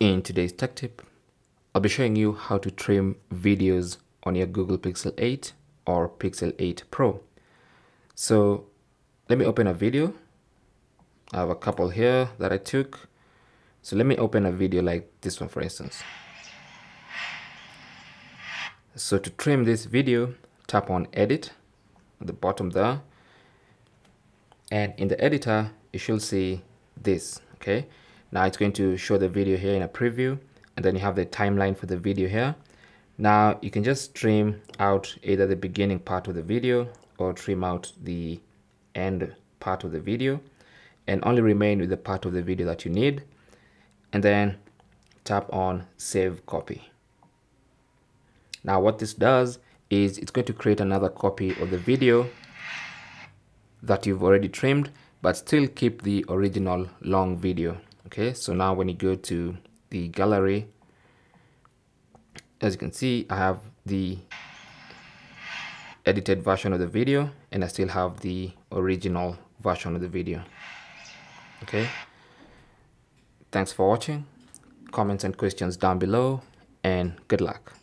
In today's tech tip, I'll be showing you how to trim videos on your Google Pixel 8 or Pixel 8 Pro. So let me open a video. I have a couple here that I took. So let me open a video like this one for instance. So to trim this video, tap on edit at the bottom there. And in the editor, you should see this, okay? Now it's going to show the video here in a preview and then you have the timeline for the video here. Now you can just trim out either the beginning part of the video or trim out the end part of the video and only remain with the part of the video that you need and then tap on save copy. Now what this does is it's going to create another copy of the video that you've already trimmed but still keep the original long video okay so now when you go to the gallery as you can see I have the edited version of the video and I still have the original version of the video. Okay thanks for watching. Comments and questions down below and good luck